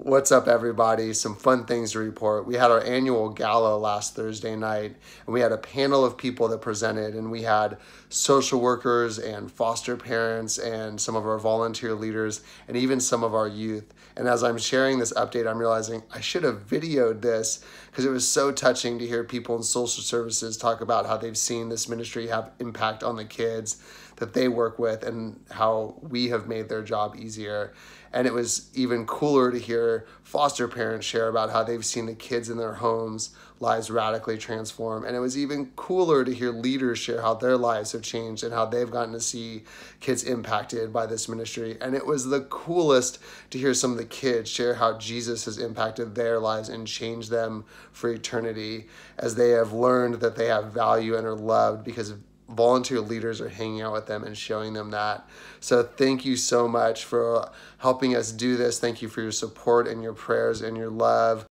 What's up, everybody? Some fun things to report. We had our annual gala last Thursday night, and we had a panel of people that presented, and we had social workers and foster parents, and some of our volunteer leaders, and even some of our youth. And as I'm sharing this update, I'm realizing I should have videoed this because it was so touching to hear people in social services talk about how they've seen this ministry have impact on the kids that they work with and how we have made their job easier. And it was even cooler to hear foster parents share about how they've seen the kids in their homes lives radically transform. And it was even cooler to hear leaders share how their lives have changed and how they've gotten to see kids impacted by this ministry. And it was the coolest to hear some of the kids share how Jesus has impacted their lives and changed them for eternity as they have learned that they have value and are loved because of volunteer leaders are hanging out with them and showing them that. So thank you so much for helping us do this. Thank you for your support and your prayers and your love.